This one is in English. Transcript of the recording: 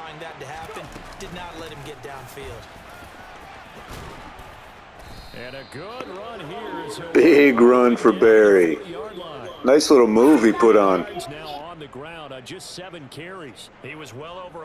allowing that to happen did not let him get downfield. And a good run here. Is Big run for Barry. Nice little move he put on. Now on the ground on just seven carries. He was well over